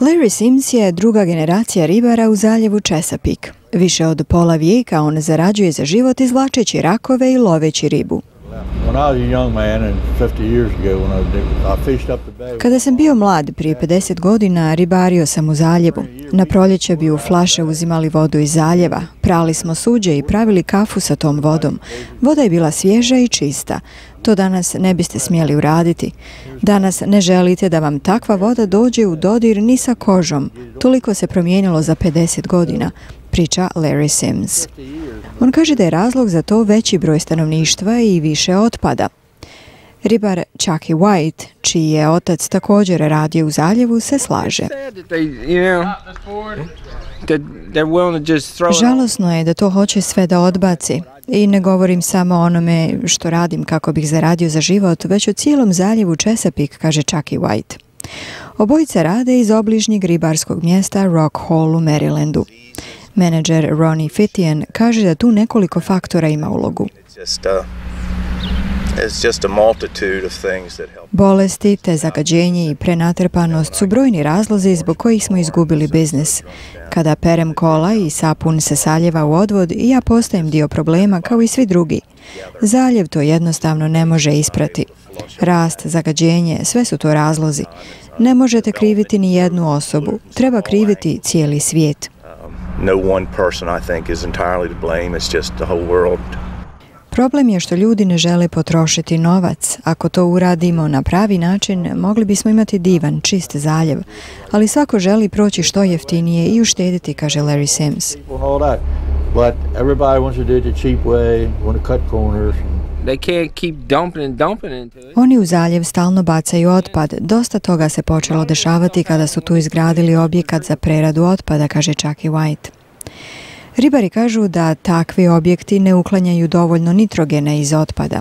Larry Sims je druga generacija ribara u zaljevu Chesapeake. Više od pola vijeka on zarađuje za život izvlačeći rakove i loveći ribu. Kada sam bio mlad, prije 50 godina, ribario sam u zaljevu. Na proljeće bi u flaše uzimali vodu iz zaljeva, prali smo suđe i pravili kafu sa tom vodom. Voda je bila svježa i čista. To danas ne biste smjeli uraditi. Danas ne želite da vam takva voda dođe u dodir ni sa kožom. Toliko se promijenilo za 50 godina, priča Larry Sims. On kaže da je razlog za to veći broj stanovništva i više otpada. Ribar Chucky White, čiji je otac također radio u zaljevu, se slaže. Žalosno je da to hoće sve da odbaci. I ne govorim samo o onome što radim kako bih zaradio za život, već o cijelom zaljevu Chesapeake, kaže Chucky White. Obojica rade iz obližnjeg ribarskog mjesta Rock Hall u Marylandu. Menadžer Ronnie Fittian kaže da tu nekoliko faktora ima ulogu. Bolesti te zagađenje i prenatrpanost su brojni razlozi zbog kojih smo izgubili biznis. Kada perem kola i sapun se saljeva u odvod i ja postajem dio problema kao i svi drugi. Zaljev to jednostavno ne može isprati. Rast, zagađenje, sve su to razlozi. Ne možete kriviti ni jednu osobu, treba kriviti cijeli svijet. No one person I think is entirely to blame, it's just the whole world. Problem je što ljudi ne žele potrošiti novac. Ako to uradimo na pravi način, mogli bismo imati divan, čist zaljev. Ali svako želi proći što jeftinije i uštediti, kaže Larry Sims. Oni u zaljev stalno bacaju otpad. Dosta toga se počelo dešavati kada su tu izgradili objekat za preradu otpada, kaže Chucky White. Ribari kažu da takvi objekti ne uklanjaju dovoljno nitrogena iz otpada.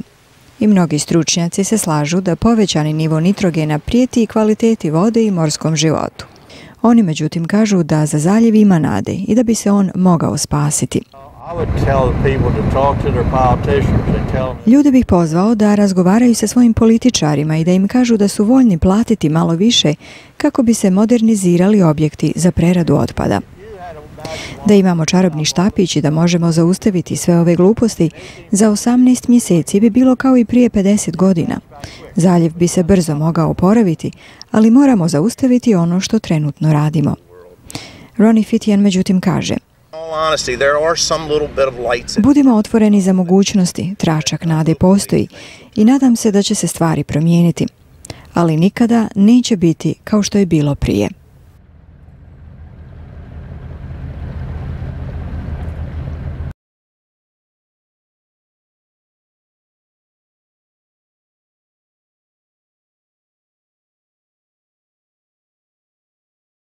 I mnogi stručnjaci se slažu da povećani nivo nitrogena prijeti i kvaliteti vode i morskom životu. Oni međutim kažu da za zaljev ima nade i da bi se on mogao spasiti. Ljude bih pozvao da razgovaraju sa svojim političarima i da im kažu da su voljni platiti malo više kako bi se modernizirali objekti za preradu otpada. Da imamo čarobni štapić i da možemo zaustaviti sve ove gluposti, za 18 mjeseci bi bilo kao i prije 50 godina. Zaljev bi se brzo mogao oporaviti, ali moramo zaustaviti ono što trenutno radimo. Ronnie Fitian međutim kaže, Budimo otvoreni za mogućnosti, tračak nade postoji i nadam se da će se stvari promijeniti, ali nikada neće biti kao što je bilo prije.